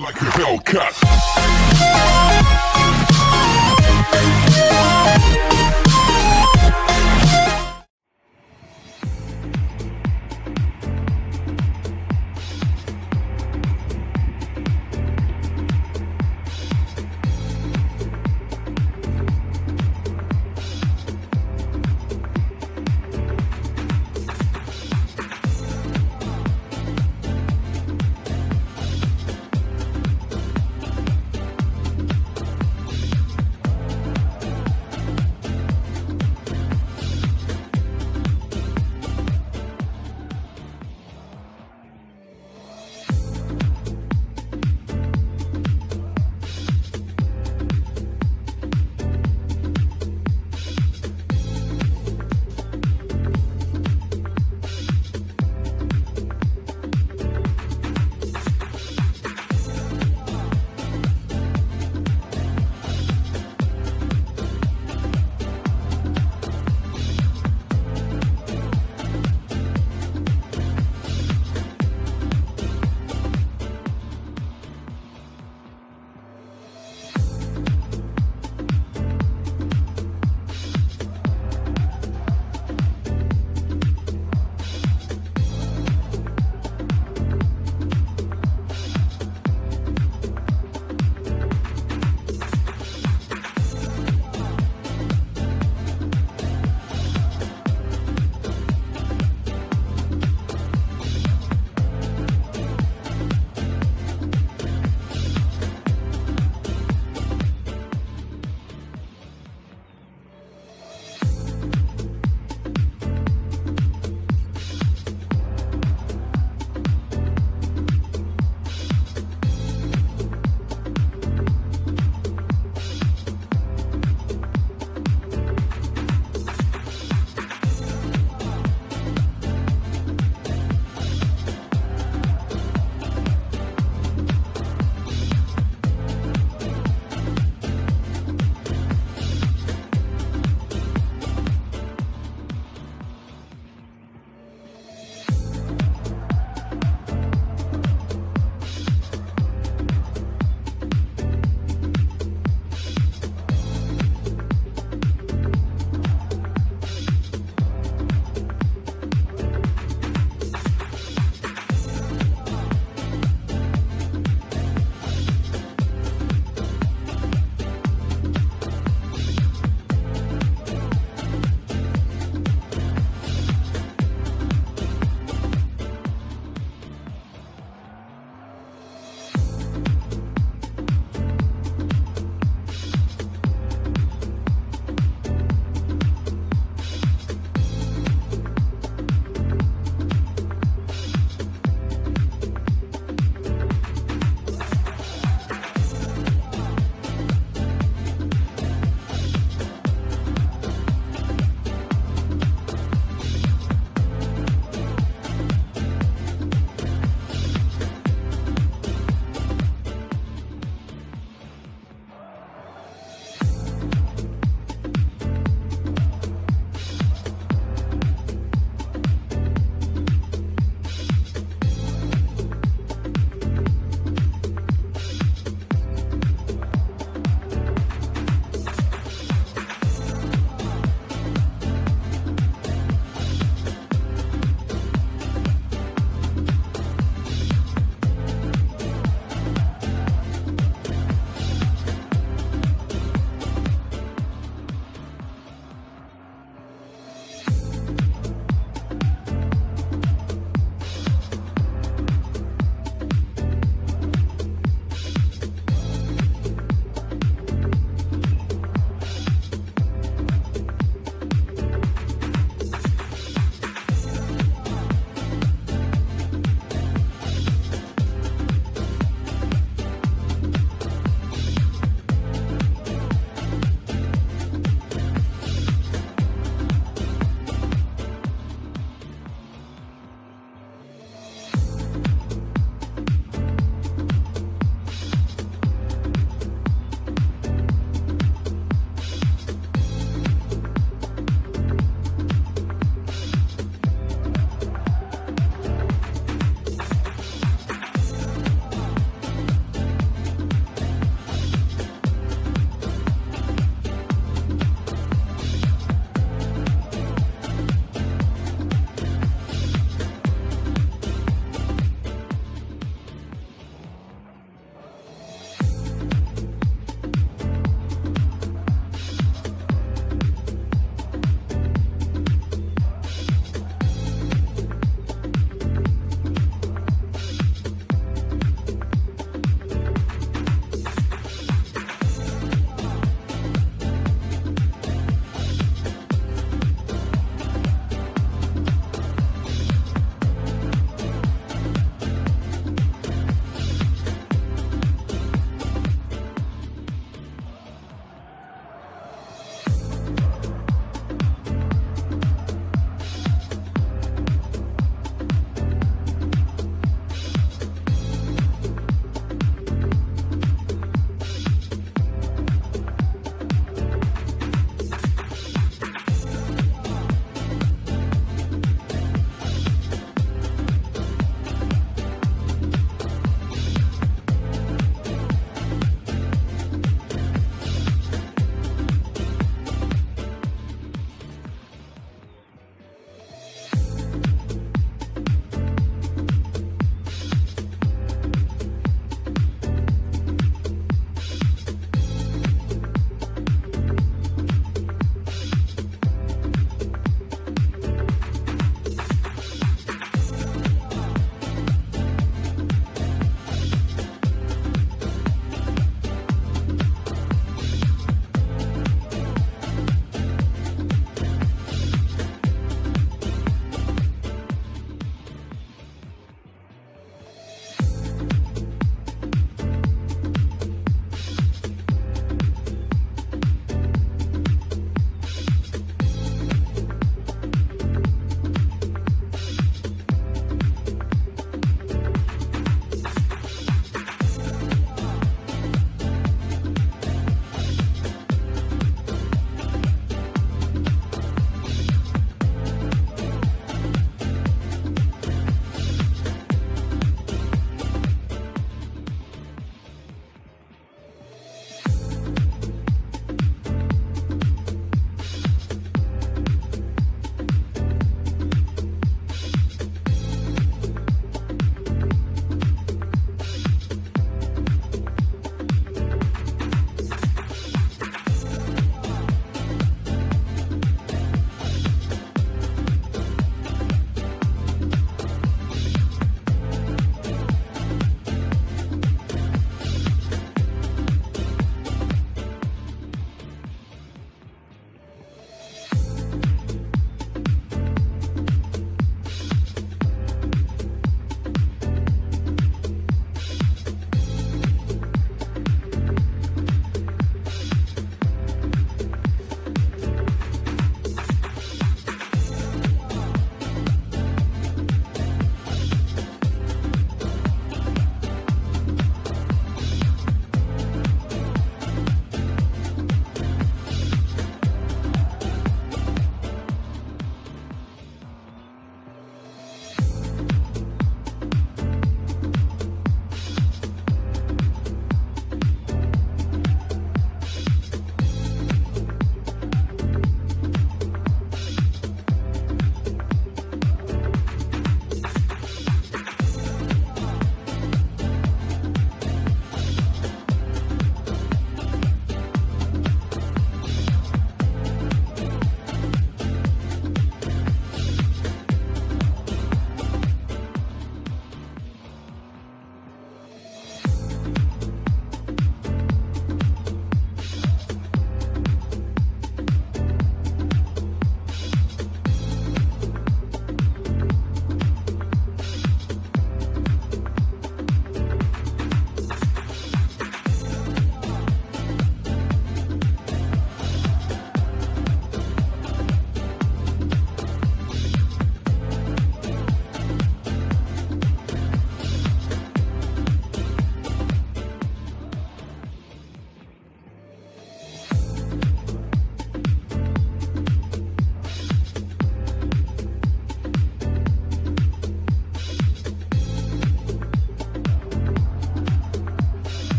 like a Hellcat.